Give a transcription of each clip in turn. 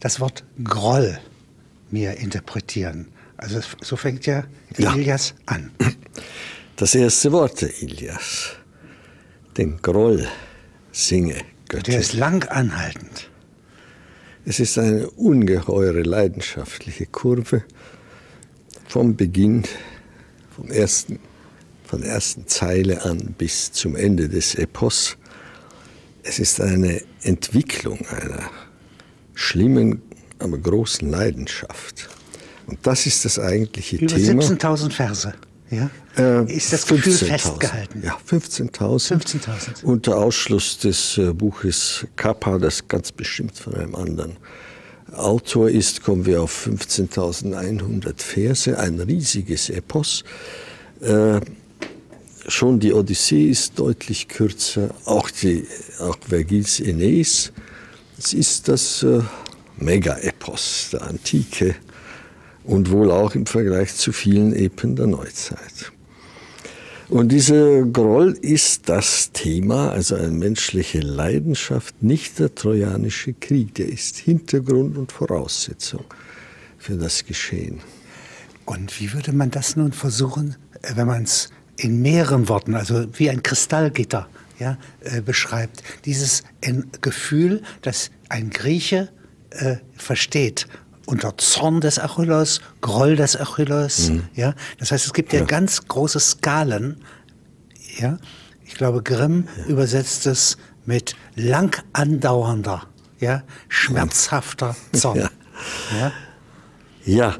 Das Wort Groll mir interpretieren, also so fängt ja, ja. Ilias an. Das erste Wort der Ilias, den Groll singe Göttin. Der ist lang anhaltend. Es ist eine ungeheure leidenschaftliche Kurve vom Beginn, vom ersten, von der ersten Zeile an bis zum Ende des Epos. Es ist eine Entwicklung einer schlimmen, aber großen Leidenschaft. Und das ist das eigentliche Über Thema. Über 17.000 Verse. Ja? Äh, ist das Gefühl festgehalten? Ja, 15.000. 15.000. Unter Ausschluss des äh, Buches Kappa, das ganz bestimmt von einem anderen Autor ist, kommen wir auf 15.100 Verse, ein riesiges Epos. Äh, schon die Odyssee ist deutlich kürzer, auch, die, auch Vergils Aeneis. Es ist das äh, Mega-Epos der Antike und wohl auch im Vergleich zu vielen Epen der Neuzeit. Und dieser Groll ist das Thema, also eine menschliche Leidenschaft, nicht der Trojanische Krieg. Der ist Hintergrund und Voraussetzung für das Geschehen. Und wie würde man das nun versuchen, äh, wenn man es in mehreren Worten, also wie ein Kristallgitter, ja, äh, beschreibt? Dieses Gefühl, das ein Grieche äh, versteht unter Zorn des Achilles, Groll des Achilles. Mhm. Ja? Das heißt, es gibt ja, ja, ganz große Skalen. Ja? Ich glaube, Grimm ja. übersetzt es mit lang andauernder, ja? schmerzhafter Zorn. Ja. ja. Ja.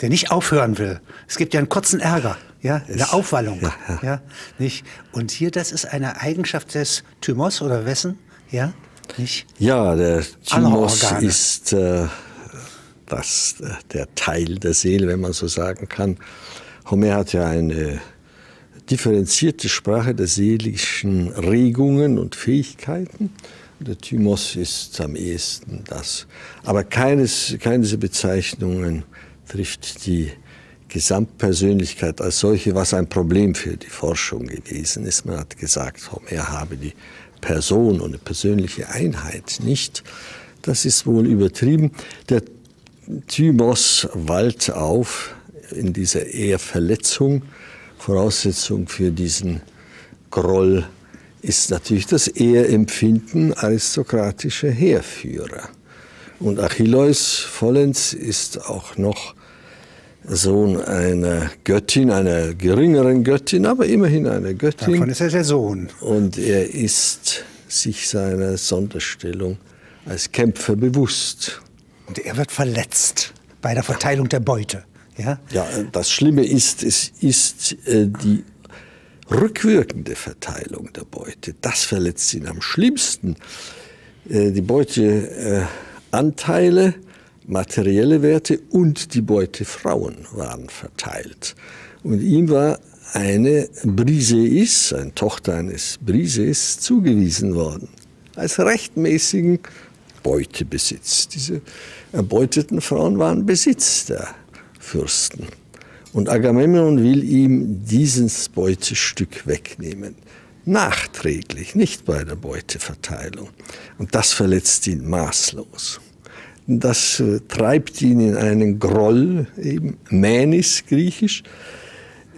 Der nicht aufhören will. Es gibt ja einen kurzen Ärger, ja, eine Aufwallung, ja, ja. ja, nicht. Und hier, das ist eine Eigenschaft des Thymos oder wessen, ja, nicht? Ja, der Thymos ist äh, das, äh, der Teil der Seele, wenn man so sagen kann. Homer hat ja eine differenzierte Sprache der seelischen Regungen und Fähigkeiten. Der Thymos ist am ehesten das. Aber keines, keine dieser Bezeichnungen trifft die Gesamtpersönlichkeit als solche, was ein Problem für die Forschung gewesen ist. Man hat gesagt, Homer habe die Person und eine persönliche Einheit nicht. Das ist wohl übertrieben. Der Thymos wallt auf in dieser Ehrverletzung. Voraussetzung für diesen Groll ist natürlich das Ehrempfinden aristokratischer Heerführer. Und Achilleus vollends ist auch noch Sohn einer Göttin, einer geringeren Göttin, aber immerhin einer Göttin. Davon ist er der Sohn. Und er ist sich seiner Sonderstellung als Kämpfer bewusst. Und er wird verletzt bei der Verteilung der Beute. Ja, ja das Schlimme ist, es ist äh, die rückwirkende Verteilung der Beute. Das verletzt ihn am schlimmsten. Äh, die Beuteanteile, äh, materielle Werte und die Beutefrauen waren verteilt. Und ihm war eine Briseis, eine Tochter eines Briseis, zugewiesen worden, als rechtmäßigen Beutebesitz. Diese erbeuteten Frauen waren Besitz der Fürsten. Und Agamemnon will ihm dieses Beutestück wegnehmen. Nachträglich, nicht bei der Beuteverteilung. Und das verletzt ihn maßlos. Das äh, treibt ihn in einen Groll, eben Mänis griechisch,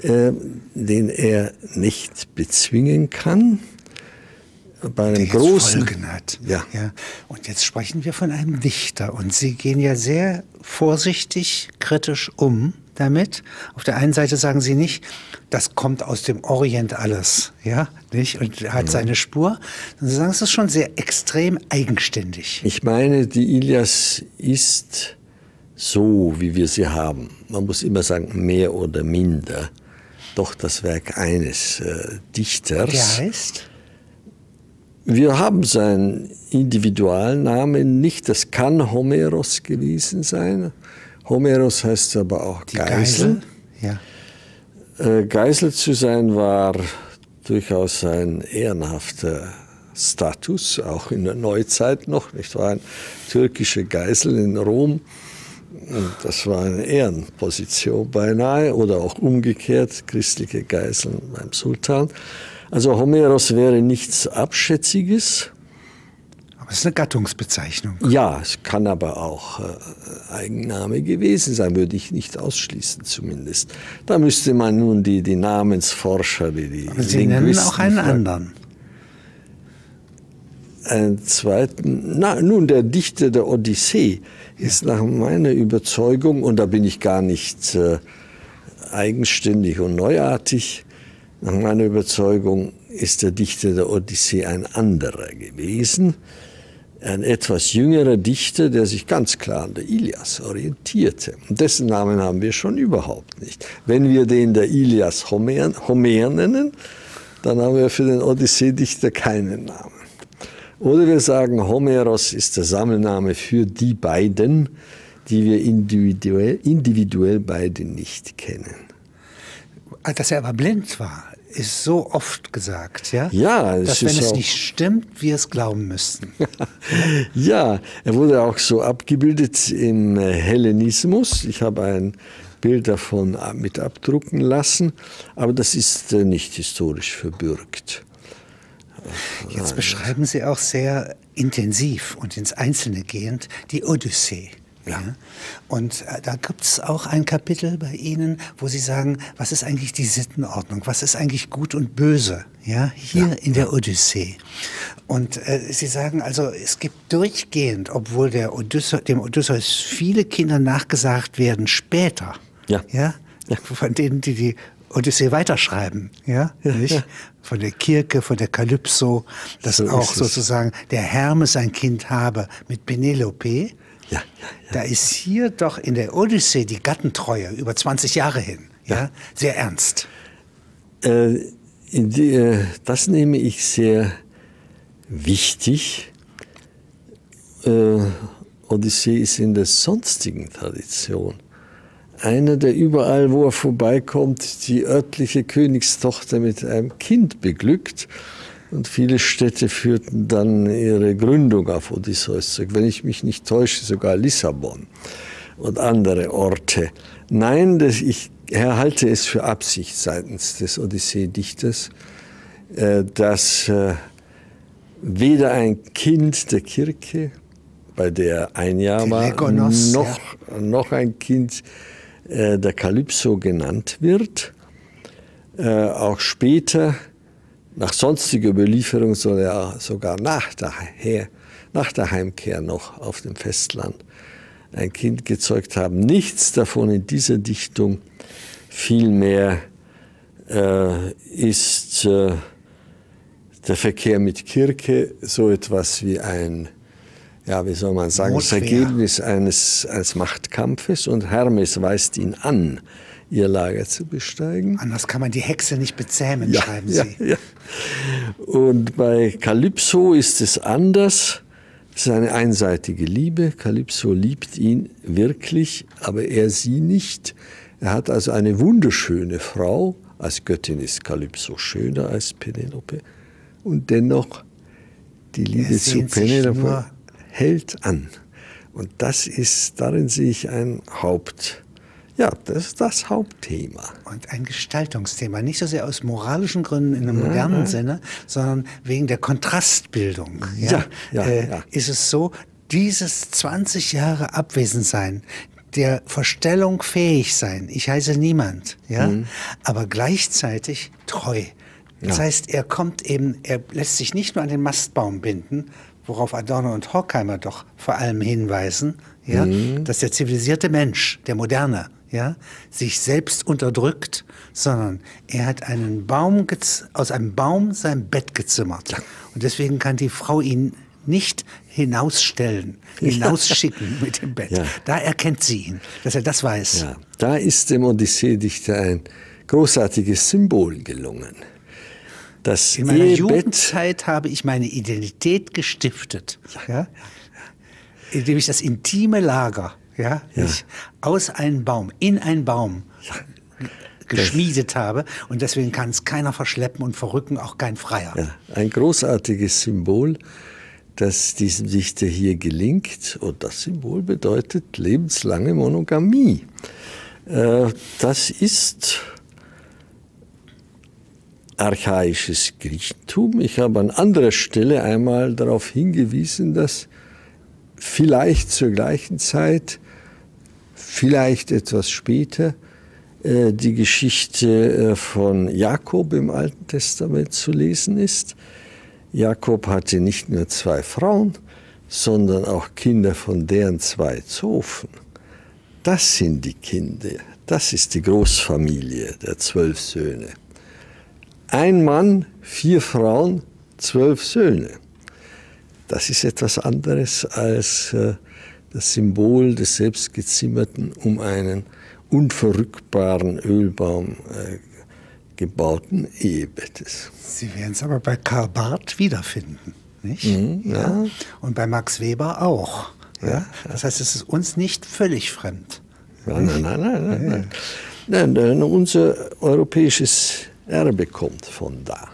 äh, den er nicht bezwingen kann bei einem großen Folgen hat. Ja. ja. Und jetzt sprechen wir von einem Dichter und Sie gehen ja sehr vorsichtig, kritisch um damit. Auf der einen Seite sagen Sie nicht, das kommt aus dem Orient alles, ja, nicht und hat seine Spur. Sie sagen, es ist schon sehr extrem eigenständig. Ich meine, die Ilias ist so, wie wir sie haben. Man muss immer sagen, mehr oder minder. Doch das Werk eines äh, Dichters. Der heißt? Wir haben seinen Individualnamen nicht. Das kann Homeros gewesen sein. Homeros heißt aber auch Die Geisel. Geisel? Ja. Äh, Geisel zu sein war durchaus ein ehrenhafter Status, auch in der Neuzeit noch, nicht wahr? Ein türkische Geisel in Rom. Und das war eine Ehrenposition beinahe oder auch umgekehrt, christliche Geiseln beim Sultan. Also Homeros wäre nichts Abschätziges. Das ist eine Gattungsbezeichnung. Ja, es kann aber auch äh, Eigenname gewesen sein, würde ich nicht ausschließen zumindest. Da müsste man nun die, die Namensforscher, die, die aber Sie nennen auch einen anderen. Einen zweiten, na, nun, der Dichter der Odyssee ja. ist nach meiner Überzeugung, und da bin ich gar nicht äh, eigenständig und neuartig, nach meiner Überzeugung ist der Dichter der Odyssee ein anderer gewesen, ein etwas jüngerer Dichter, der sich ganz klar an der Ilias orientierte. Und dessen Namen haben wir schon überhaupt nicht. Wenn wir den der Ilias Homer, Homer nennen, dann haben wir für den Odyssee-Dichter keinen Namen. Oder wir sagen, Homeros ist der Sammelname für die beiden, die wir individuell, individuell beide nicht kennen. Dass er aber blind war, ist so oft gesagt, ja? Ja, dass wenn es nicht stimmt, wir es glauben müssten. ja, er wurde auch so abgebildet im äh, Hellenismus. Ich habe ein Bild davon äh, mit abdrucken lassen, aber das ist äh, nicht historisch verbürgt. Jetzt beschreiben Sie auch sehr intensiv und ins Einzelne gehend die Odyssee. Ja. Und äh, da gibt es auch ein Kapitel bei Ihnen, wo Sie sagen, was ist eigentlich die Sittenordnung? Was ist eigentlich gut und böse? Ja, hier ja, in der ja. Odyssee. Und äh, Sie sagen also, es gibt durchgehend, obwohl der Odysse dem Odysseus viele Kinder nachgesagt werden später. Ja. ja. Von denen, die die Odyssee weiterschreiben, ja, nicht? Von der Kirke, von der Kalypso, dass so auch sozusagen der Hermes ein Kind habe mit Penelope. Ja, ja, ja. Da ist hier doch in der Odyssee die Gattentreue über 20 Jahre hin, ja, ja sehr ernst. Äh, die, äh, das nehme ich sehr wichtig. Äh, Odyssee ist in der sonstigen Tradition einer, der überall, wo er vorbeikommt, die örtliche Königstochter mit einem Kind beglückt. Und viele Städte führten dann ihre Gründung auf Odysseus zurück. Wenn ich mich nicht täusche, sogar Lissabon und andere Orte. Nein, das, ich erhalte es für Absicht seitens des Odyssee-Dichters, äh, dass äh, weder ein Kind der Kirche, bei der ein Jahr war, noch, noch ein Kind äh, der Kalypso genannt wird. Auch später nach sonstiger Überlieferung soll er sogar nach der, nach der Heimkehr noch auf dem Festland ein Kind gezeugt haben. Nichts davon in dieser Dichtung. Vielmehr äh, ist äh, der Verkehr mit Kirche so etwas wie ein, ja, wie soll man sagen, das Ergebnis eines, eines Machtkampfes und Hermes weist ihn an ihr Lager zu besteigen. Anders kann man die Hexe nicht bezähmen, ja, schreiben Sie. Ja, ja. Und bei Kalypso ist es anders. Es ist eine einseitige Liebe. Kalypso liebt ihn wirklich, aber er sie nicht. Er hat also eine wunderschöne Frau. Als Göttin ist Kalypso schöner als Penelope. Und dennoch, die Liebe zu Penelope hält an. Und das ist, darin sehe ich ein Haupt ja, das ist das Hauptthema. Und ein Gestaltungsthema. Nicht so sehr aus moralischen Gründen in einem ja, modernen ja. Sinne, sondern wegen der Kontrastbildung. Ja, ja, äh, Ist es so, dieses 20 Jahre Abwesensein, der Verstellung fähig sein, ich heiße niemand, ja, mhm. aber gleichzeitig treu. Das heißt, er kommt eben, er lässt sich nicht nur an den Mastbaum binden, worauf Adorno und Horkheimer doch vor allem hinweisen, ja, mhm. dass der zivilisierte Mensch, der Moderne, ja, sich selbst unterdrückt, sondern er hat einen Baum aus einem Baum sein Bett gezimmert. Und deswegen kann die Frau ihn nicht hinausstellen, hinausschicken mit dem Bett. Ja. Da erkennt sie ihn, dass er das weiß. Ja. Da ist dem Odyssee-Dichter ein großartiges Symbol gelungen. Das In meiner Jugendzeit habe ich meine Identität gestiftet, ja. indem ich das intime Lager ja, ja. aus einem Baum, in einen Baum geschmiedet habe. Und deswegen kann es keiner verschleppen und verrücken, auch kein Freier. Ja, ein großartiges Symbol, das diesem Dichter hier gelingt. Und das Symbol bedeutet lebenslange Monogamie. Äh, das ist archaisches Griechentum. Ich habe an anderer Stelle einmal darauf hingewiesen, dass vielleicht zur gleichen Zeit, vielleicht etwas später, äh, die Geschichte äh, von Jakob im Alten Testament zu lesen ist. Jakob hatte nicht nur zwei Frauen, sondern auch Kinder von deren zwei Zofen. Das sind die Kinder, das ist die Großfamilie der zwölf Söhne. Ein Mann, vier Frauen, zwölf Söhne. Das ist etwas anderes als äh, das Symbol des selbstgezimmerten um einen unverrückbaren Ölbaum äh, gebauten Ehebettes. Sie werden es aber bei Karl Barth wiederfinden, nicht? Mhm, ja. ja. Und bei Max Weber auch. Ja? ja? Das heißt, es ist uns nicht völlig fremd. Nein, nein, nein, nein, nein, nein. nein. Unser europäisches Erbe kommt von da.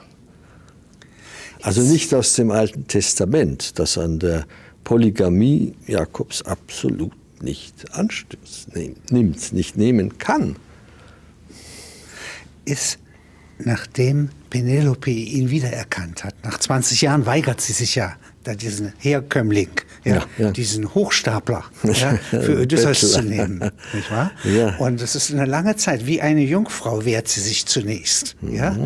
Also nicht aus dem Alten Testament, das an der Polygamie Jakobs absolut nicht anstößt, nimmt, nicht nehmen kann. Ist, nachdem Penelope ihn wiedererkannt hat, nach 20 Jahren weigert sie sich ja, da diesen Herkömmling, ja, ja, diesen Hochstapler ja, für Odysseus zu nehmen. Nicht wahr? Und das ist eine lange Zeit. Wie eine Jungfrau wehrt sie sich zunächst, mhm. ja,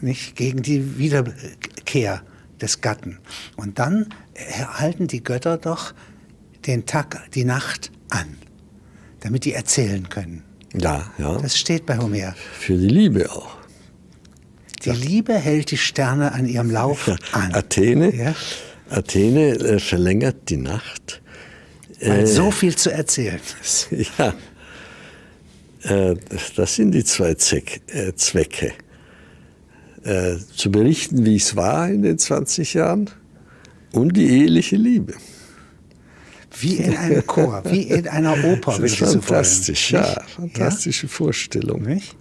nicht gegen die Wiederkehr des Gatten. Und dann erhalten die Götter doch den Tag, die Nacht an, damit die erzählen können. Ja, ja. Das steht bei Homer. Für die Liebe auch. Die Liebe hält die Sterne an ihrem Lauf an. Athene, ja? Athene äh, verlängert die Nacht. Weil äh, so viel zu erzählen ist. Ja. Äh, das sind die zwei Zweck, äh, Zwecke. Äh, zu berichten, wie es war in den 20 Jahren und die eheliche Liebe. Wie in einem Chor, wie in einer Oper. Das ist fantastisch, ja. Fantastische ja? Vorstellung. Nicht?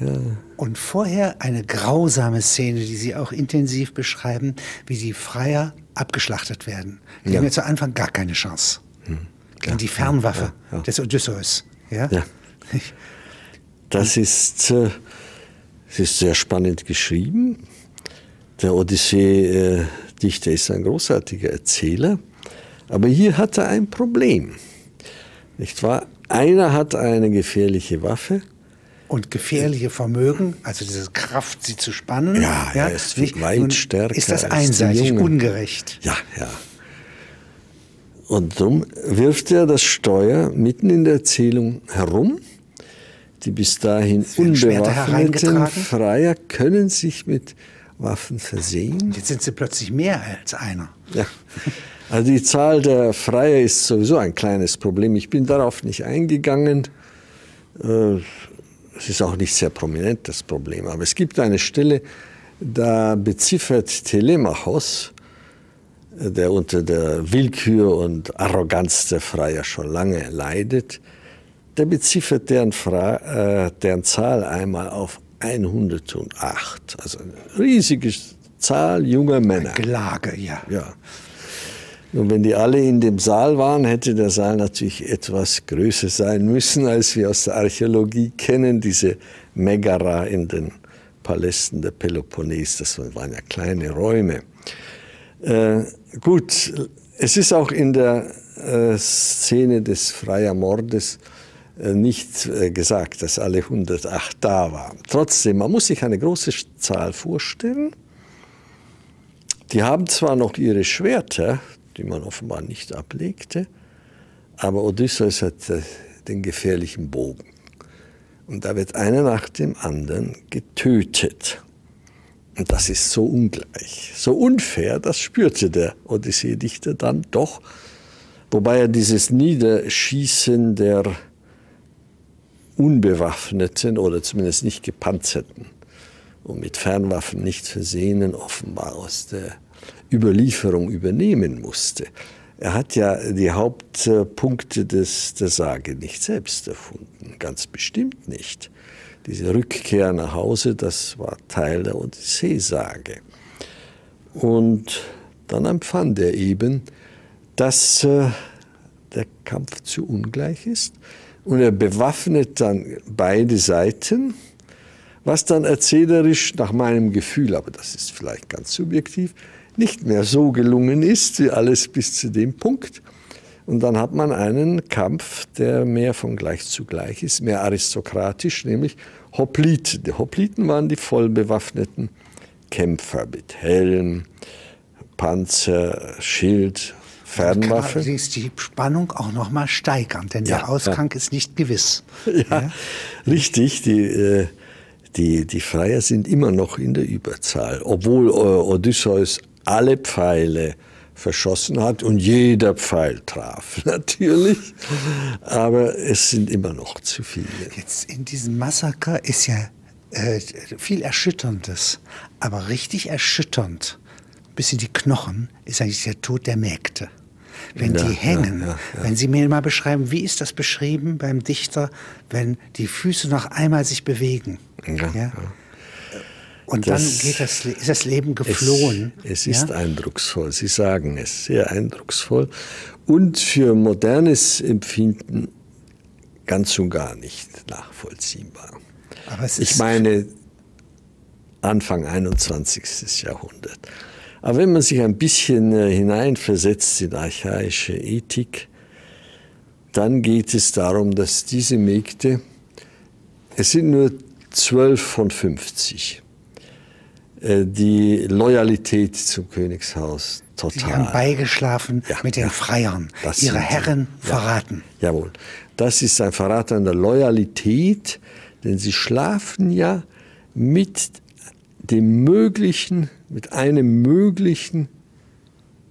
Ja. Und vorher eine grausame Szene, die Sie auch intensiv beschreiben, wie die Freier abgeschlachtet werden. Die ja. haben ja zu Anfang gar keine Chance. Hm. Gegen die Fernwaffe des Odysseus. Ja? Das ist, äh, das ist sehr spannend geschrieben. Der Odyssee-Dichter ist ein großartiger Erzähler. Aber hier hat er ein Problem. Nicht wahr? Einer hat eine gefährliche Waffe. Und gefährliche Vermögen, also diese Kraft, sie zu spannen. Ja, ja, er ist nicht, weit stärker. Ist das einseitig, ungerecht? Ja, ja. Und darum wirft er das Steuer mitten in der Erzählung herum. Die bis dahin unbewaffneten Freier können sich mit Waffen versehen. Jetzt sind sie plötzlich mehr als einer. Ja. Also die Zahl der Freier ist sowieso ein kleines Problem. Ich bin darauf nicht eingegangen. Es ist auch nicht sehr prominent, das Problem. Aber es gibt eine Stelle, da beziffert Telemachos, äh, der unter der Willkür und Arroganz der Freier schon lange leidet, der beziffert deren, Fra äh, deren Zahl einmal auf 108. Also eine riesige Zahl junger Männer. Ein Gelage, ja. ja. Und wenn die alle in dem Saal waren, hätte der Saal natürlich etwas größer sein müssen, als wir aus der Archäologie kennen, diese Megara in den Palästen der Peloponnes. Das waren ja kleine Räume. Äh, gut, es ist auch in der äh, Szene des Freier Mordes äh, nicht äh, gesagt, dass alle 108 da waren. Trotzdem, man muss sich eine große Zahl vorstellen. Die haben zwar noch ihre Schwerter, die man offenbar nicht ablegte. Aber Odysseus hat äh, den gefährlichen Bogen. Und da wird einer nach dem anderen getötet. Und das ist so ungleich, so unfair, das spürte der Odyssee-Dichter dann doch. Wobei er dieses Niederschießen der Unbewaffneten oder zumindest nicht gepanzerten und mit Fernwaffen nicht versehenen offenbar aus der Überlieferung übernehmen musste. Er hat ja die Hauptpunkte des, der Sage nicht selbst erfunden, ganz bestimmt nicht. Diese Rückkehr nach Hause, das war Teil der Odyssee-Sage. Und dann empfand er eben, dass äh, der Kampf zu ungleich ist und er bewaffnet dann beide Seiten was dann erzählerisch nach meinem Gefühl, aber das ist vielleicht ganz subjektiv, nicht mehr so gelungen ist wie alles bis zu dem Punkt. Und dann hat man einen Kampf, der mehr von gleich zu gleich ist, mehr aristokratisch, nämlich Hopliten. Die Hopliten waren die vollbewaffneten Kämpfer mit Helm, Panzer, Schild, Fernwaffe. Kann man die Spannung auch noch mal steigern, denn ja, der Ausgang ja. ist nicht gewiss. Ja, ja. richtig. Die, äh, die, die Freier sind immer noch in der Überzahl, obwohl äh, Odysseus alle Pfeile verschossen hat und jeder Pfeil traf, natürlich. Aber es sind immer noch zu viele. Jetzt in diesem Massaker ist ja äh, viel Erschütterndes, aber richtig erschütternd, bis in die Knochen, ist eigentlich der Tod der Mägde. Wenn ja, die hängen, ja, ja, wenn Sie mir mal beschreiben, wie ist das beschrieben beim Dichter, wenn die Füße noch einmal sich bewegen? Ja, und das, dann geht das, ist das Leben geflohen. Es, es ist ja? eindrucksvoll, Sie sagen es, sehr eindrucksvoll. Und für modernes Empfinden ganz und gar nicht nachvollziehbar. ich meine, Anfang 21. Jahrhundert. Aber wenn man sich ein bisschen äh, hineinversetzt in archaische Ethik, dann geht es darum, dass diese Mägde, es sind nur zwölf von 50, äh, die Loyalität zum Königshaus total. Sie haben beigeschlafen ja, mit den Freiern, ihre Herren die, verraten. Ja, jawohl. Das ist ein Verrat an der Loyalität, denn sie schlafen ja mit dem möglichen, mit einem möglichen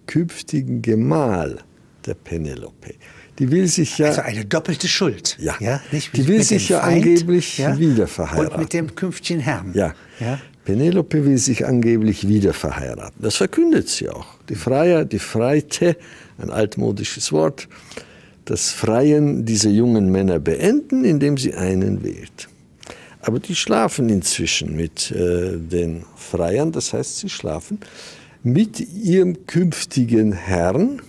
künftigen Gemahl der Penelope. Die will sich ja. Also eine doppelte Schuld. Ja. ja nicht die will sich ja Feind, angeblich ja, wieder verheiraten. Und mit dem künftigen Herrn. Ja. ja. Penelope will sich angeblich wieder verheiraten. Das verkündet sie auch. Die Freier, die Freite, ein altmodisches Wort, das Freien dieser jungen Männer beenden, indem sie einen wählt. Aber die schlafen inzwischen mit äh, den Freiern, das heißt, sie schlafen mit ihrem künftigen Herrn,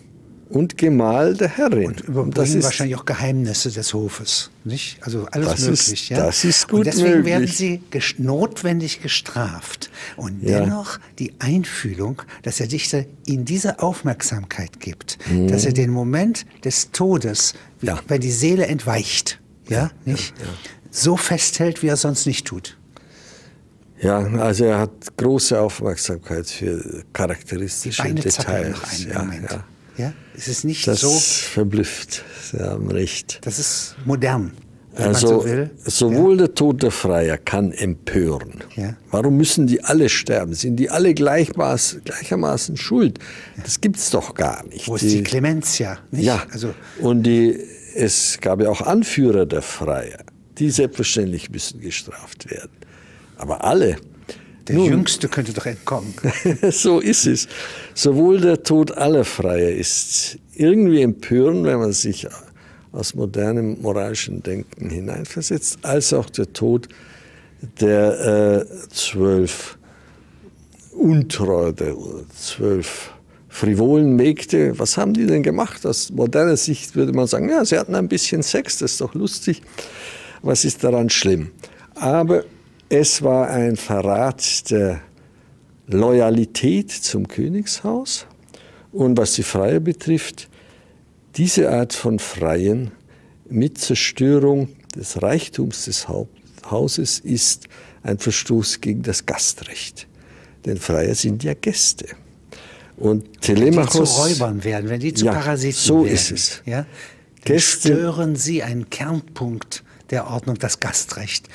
und Gemahl der Herrin. Und überbringen das ist, wahrscheinlich auch Geheimnisse des Hofes, nicht? Also alles das möglich. Ist, ja? Das ist gut und deswegen möglich. werden sie gest notwendig gestraft. Und ja. dennoch die Einfühlung, dass der Dichter ihnen diese Aufmerksamkeit gibt, mhm. dass er den Moment des Todes, ja. wenn die Seele entweicht, ja, nicht, so festhält, wie er sonst nicht tut. Ja, also er hat große Aufmerksamkeit für charakteristische die Beine Details. Noch einen ja, Moment. Ja. Ja? Es ist nicht das so. Das verblüfft. Sie haben recht. Das ist modern. Also so sowohl ja. der Tod der Freier kann empören. Ja. Warum müssen die alle sterben? Sind die alle gleichmaß, gleichermaßen schuld? Das gibt es doch gar nicht. Wo ist die, ja? Nicht? Ja. Also und die, es gab ja auch Anführer der Freier, die selbstverständlich müssen gestraft werden. Aber alle. Der Nun, Jüngste könnte doch entkommen. so ist es. Sowohl der Tod aller Freier ist irgendwie empörend, wenn man sich aus modernem moralischen Denken hineinversetzt, als auch der Tod der äh, zwölf Untreue, der zwölf frivolen Mägde. Was haben die denn gemacht? Aus moderner Sicht würde man sagen, ja, sie hatten ein bisschen Sex, das ist doch lustig. Was ist daran schlimm? Aber es war ein Verrat der Loyalität zum Königshaus und was die Freier betrifft, diese Art von Freien mit Zerstörung des Reichtums des Hauses ist ein Verstoß gegen das Gastrecht. Denn Freier sind ja Gäste. Und Telemachos. Wenn die zu Räubern werden, wenn die zu ja, Parasiten so werden. ist es. Ja? Gäste, stören sie einen Kernpunkt der Ordnung das Gastrecht,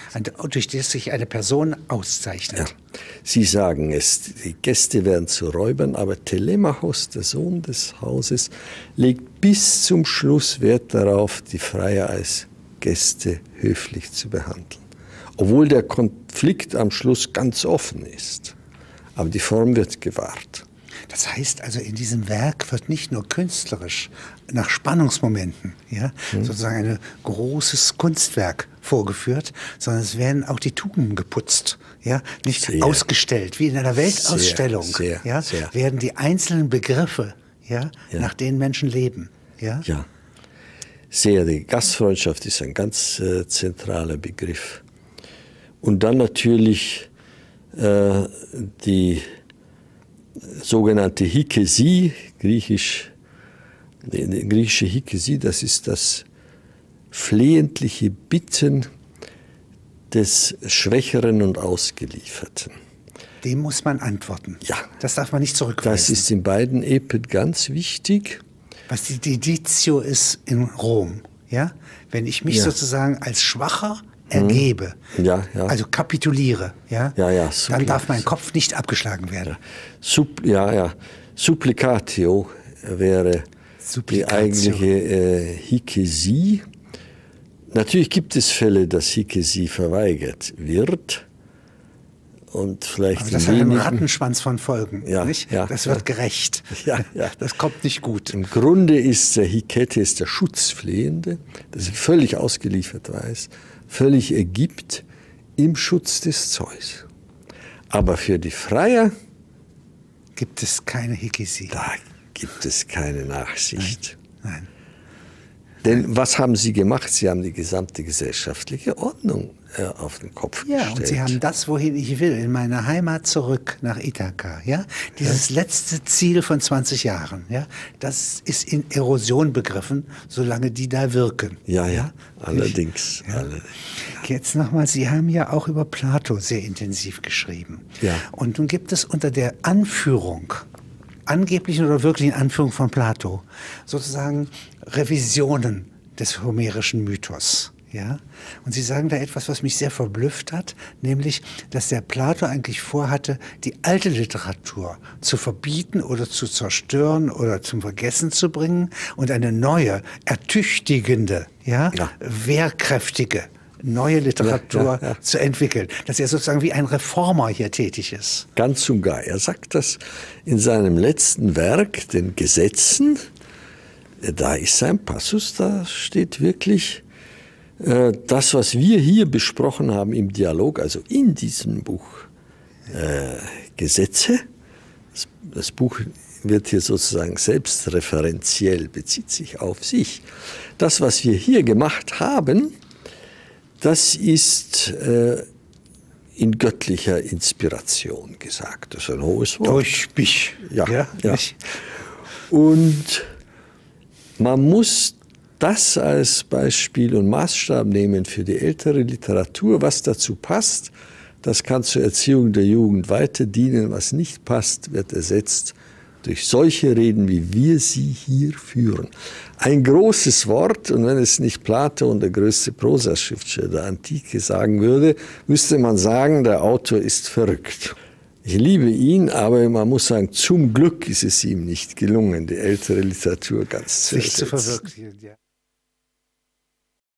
durch das sich eine Person auszeichnet. Ja. Sie sagen es, die Gäste werden zu Räubern, aber Telemachos, der Sohn des Hauses, legt bis zum Schluss Wert darauf, die Freier als Gäste höflich zu behandeln. Obwohl der Konflikt am Schluss ganz offen ist. Aber die Form wird gewahrt. Das heißt also, in diesem Werk wird nicht nur künstlerisch nach Spannungsmomenten, ja, mhm. sozusagen ein großes Kunstwerk vorgeführt, sondern es werden auch die Tugenden geputzt, ja, nicht sehr, ausgestellt, wie in einer Weltausstellung, sehr, sehr, ja, werden die einzelnen Begriffe, ja, ja, nach denen Menschen leben, ja. Ja. Sehr, die Gastfreundschaft ist ein ganz äh, zentraler Begriff. Und dann natürlich äh, die sogenannte Hikesie, griechisch, griechische Hikesie, das ist das flehentliche Bitten des Schwächeren und Ausgelieferten. Dem muss man antworten. Ja. Das darf man nicht zurückweisen. Das ist in beiden Epen ganz wichtig. Was die Deditio ist in Rom, ja? Wenn ich mich ja. sozusagen als Schwacher ergebe, mhm. ja, ja. also kapituliere, ja, ja, ja dann darf mein Kopf nicht abgeschlagen werden. Supp, ja, ja. Supplicatio wäre die eigentliche äh, Hikesie. Natürlich gibt es Fälle, dass Hikesie verweigert wird. Und vielleicht Aber das hat einen Rattenschwanz von Folgen. Ja, nicht? Ja, das wird gerecht. Ja, ja. Das kommt nicht gut. Im Grunde ist der Hiketes der Schutzflehende, der sich völlig ausgeliefert weiß, völlig ergibt im Schutz des Zeus. Aber für die Freier gibt es keine Hikisi. Da gibt es keine Nachsicht. Nein. Nein. Denn was haben sie gemacht? Sie haben die gesamte gesellschaftliche Ordnung auf den Kopf ja, gestellt. Ja, und sie haben das, wohin ich will, in meine Heimat zurück nach Ithaka. Ja, dieses ja. letzte Ziel von 20 Jahren. Ja, das ist in Erosion begriffen, solange die da wirken. Ja, ja, ja? allerdings. Ja. allerdings. Jetzt nochmal, Sie haben ja auch über Plato sehr intensiv geschrieben. Ja. Und nun gibt es unter der Anführung angeblichen oder wirklichen Anführung von Plato sozusagen Revisionen des homerischen Mythos. Ja? Und Sie sagen da etwas, was mich sehr verblüfft hat, nämlich, dass der Plato eigentlich vorhatte, die alte Literatur zu verbieten oder zu zerstören oder zum Vergessen zu bringen und eine neue, ertüchtigende, ja, ja. wehrkräftige, neue Literatur ja, ja, zu entwickeln. Dass er sozusagen wie ein Reformer hier tätig ist. Ganz und gar. Er sagt das in seinem letzten Werk, den Gesetzen, da ist ein Passus, da steht wirklich, das, was wir hier besprochen haben im Dialog, also in diesem Buch äh, Gesetze, das, das, Buch wird hier sozusagen selbstreferenziell, bezieht sich auf sich. Das, was wir hier gemacht haben, das ist äh, in göttlicher Inspiration gesagt. Das ist ein hohes Wort. Durch mich. Ja, ja, ja. Und man muss das als Beispiel und Maßstab nehmen für die ältere Literatur, was dazu passt. Das kann zur Erziehung der Jugend weiter dienen. Was nicht passt, wird ersetzt durch solche Reden, wie wir sie hier führen. Ein großes Wort, und wenn es nicht Plato und der größte Prosaschriftsteller der Antike sagen würde, müsste man sagen, der Autor ist verrückt. Ich liebe ihn, aber man muss sagen, zum Glück ist es ihm nicht gelungen, die ältere Literatur ganz zu Sich zu verwirklichen. Ja.